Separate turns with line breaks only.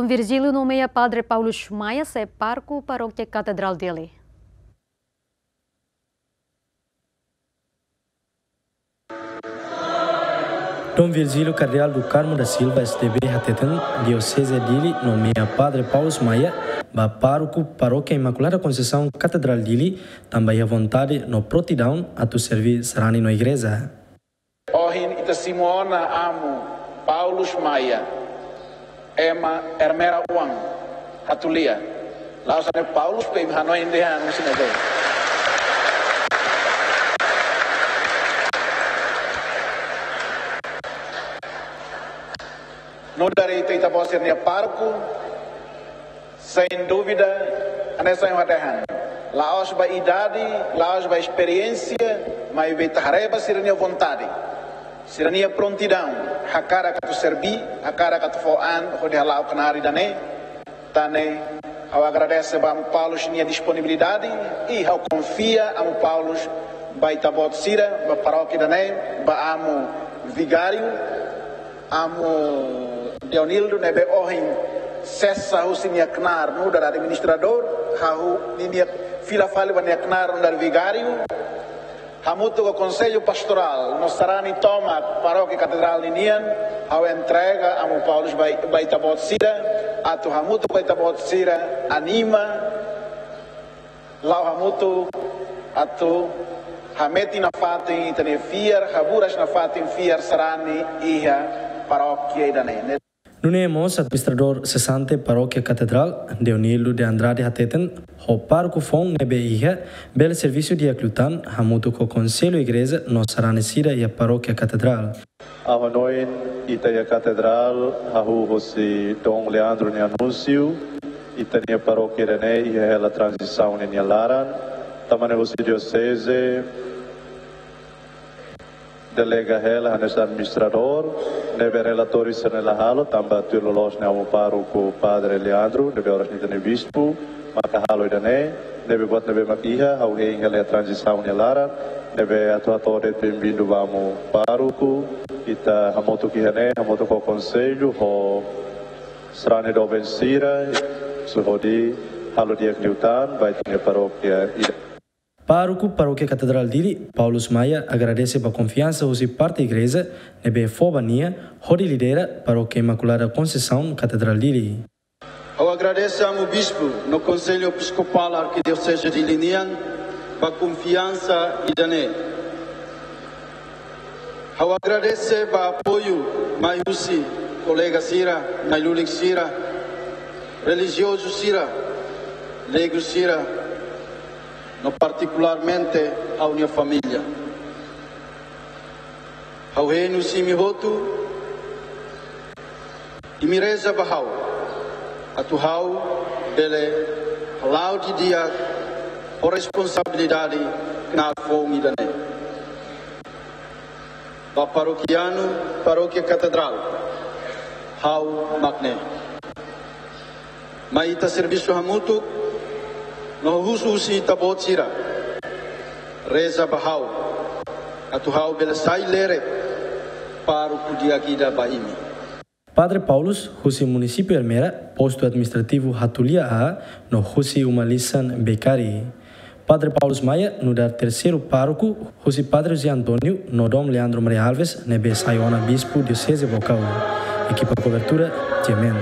Dom Virgílio nomeia Padre Paulo Chumaia ser parco paróquia catedral dele.
Dom Virgílio Cardeal do Carmo da Silva STB Hatetan, Diocese dele, nomeia Padre Paulo Maia, ba pároco Paróquia Imaculada Conceição Catedral dele, também a vontade no protidão a tu servir sarani na igreja.
Ohin ita Simona Amo, Paulo Maia, Emma Hermera Wang, Hatulia. Paulo pe Hanoi Indian sinede. No dari ita ita bosir nia parku, sem dúvida, nessa é uma terra. Laos ba idade, Laos ba experiência, mas vai tarefa sirania vontade. Sirania prontidão. Hakara katu serbi, hakara katu foan, kode halau kenari dane. Tane, ao agradece a Paulo minha disponibilidade e ao confia a Paulo ba itabot sira, ba paróquia dane, ba amo vigário, amo Deonildo nebe ohin sessa husinia knar no dar administrador, hahu ninia fila fale ba knar no dar vigário, Hamuto o Conselho Pastoral, no Sarani toma paróquia catedral Ninian, ao entrega a Mo Paulo Baitabot Sira, a tu Hamuto Baitabot Sira anima, lau Hamuto, a tu Hameti na fatin tane fiar, Haburas na fatin fiar Sarani iha paróquia idane.
Nunemos administrador cessante paróquia catedral Deonildo de Andrade Hateten, o parco fon nebe iha, bel serviço de aclutan, hamuto co conselho igreja no saranecida e a paróquia catedral.
Amanoin Itaia Catedral, Rahu Rossi Dom Leandro Nianúncio, Itania Paróquia Irene e ela transição Nenia Laran, Tamane Rossi Diocese, delega ela nesse administrador, neve relatori se nela halo, tamba tulo los ne amo paru ko padre Leandro, neve oras nita ne bispo, maka halo idane, neve buat neve makiha, hau he ingele a transição ne lara, neve atuatore bem-vindo vamo paru ko, ita hamoto ki hane, hamoto ko conselho, ho srane do vencira, suhodi, halo dia kniutan, vai tinha paróquia idane.
Pároco Paróquia Catedral dele, Paulo Maia, agradece a confiança usi parte igreja, nebe fobania, hori lidera Paróquia Imaculada Conceição Catedral dele.
Eu agradeço ao bispo no Conselho Episcopal Arquidiocese de Linian a confiança e dané. Eu agradeço o apoio Maiusi, colega Sira, Mailulik Sira, religioso Sira, leigo Sira, no particularmente a minha família. Reino simihotu e mireza bahau, a tu hau bele halau de dia a responsabilidade na fome da. Ba paroquiano, paróquia catedral, hau magne. Maita serviço hamutu no husu si tabot sira reza bahau atuhau belesai lere para o kudia gida baimi
Padre Paulus, Husi Município Hermera, posto administrativo Hatulia A, no Husi Umalisan Becari. Padre Paulus Maia, no dar terceiro pároco, Husi Padre José Antônio, no Dom Leandro Maria Alves, nebe Saiona Bispo Diocese Vocal. Equipa cobertura, Tiemen.